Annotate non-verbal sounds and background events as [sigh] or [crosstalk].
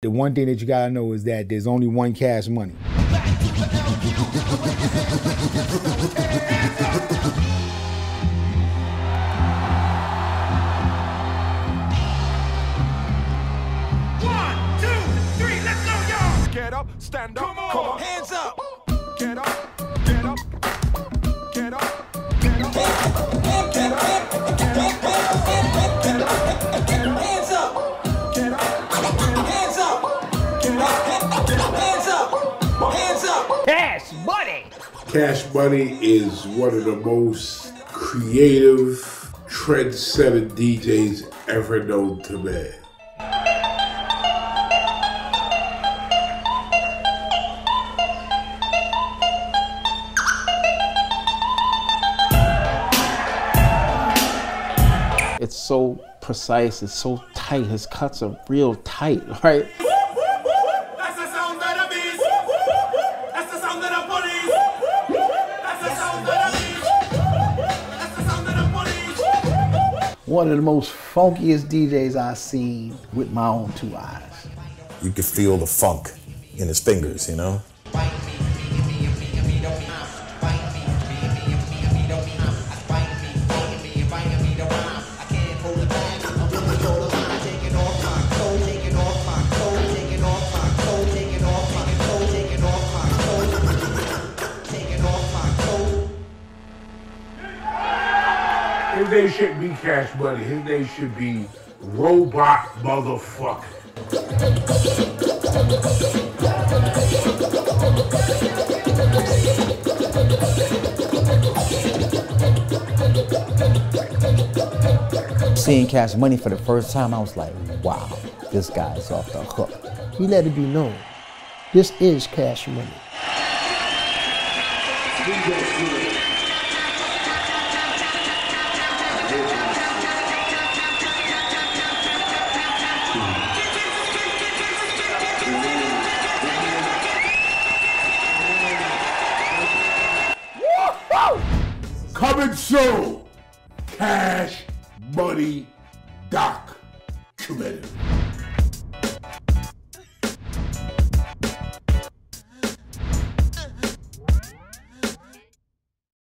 The one thing that you gotta know is that there's only one cash money. One, two, three, let's go, y'all! Get up, stand up, Come on. come on. Hands up. Get up, Cash money! Cash Money is one of the most creative, trendsetter DJs ever known to man. It's so precise, it's so tight. His cuts are real tight, [laughs] right? One of the most funkiest DJs I've seen with my own two eyes. you could feel the funk in his fingers, you know? His name shouldn't be Cash Money. His name should be Robot Motherfucker. Seeing Cash Money for the first time, I was like, wow, this guy's off the hook. He let it be known. This is cash money. Coming soon, Cash Money Documentary.